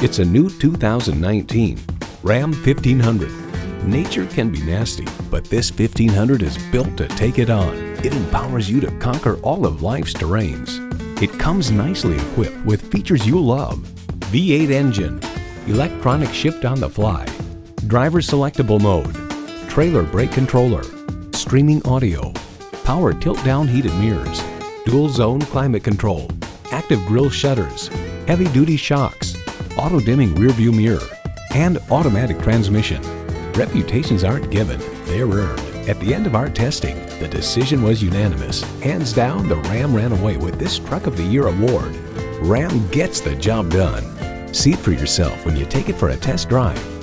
It's a new 2019 Ram 1500. Nature can be nasty, but this 1500 is built to take it on. It empowers you to conquer all of life's terrains. It comes nicely equipped with features you love. V8 engine, electronic shift on the fly, driver selectable mode, trailer brake controller, streaming audio, power tilt-down heated mirrors, dual zone climate control, active grille shutters, heavy-duty shocks, auto-dimming rearview mirror, and automatic transmission. Reputations aren't given, they're earned. At the end of our testing, the decision was unanimous. Hands down, the Ram ran away with this Truck of the Year award. Ram gets the job done. See it for yourself when you take it for a test drive.